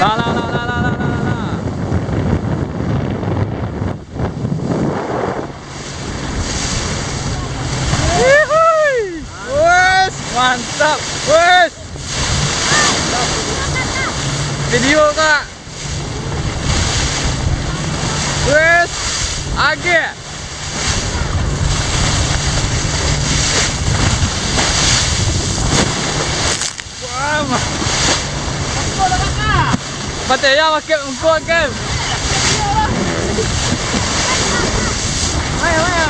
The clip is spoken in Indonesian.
Lah lah lah lah lah. lah. Yuhui. Wes, mantap. Wes. Video kak. Wes, age. Wah, Batalla, ya, más que un coque. Vaya, vaya.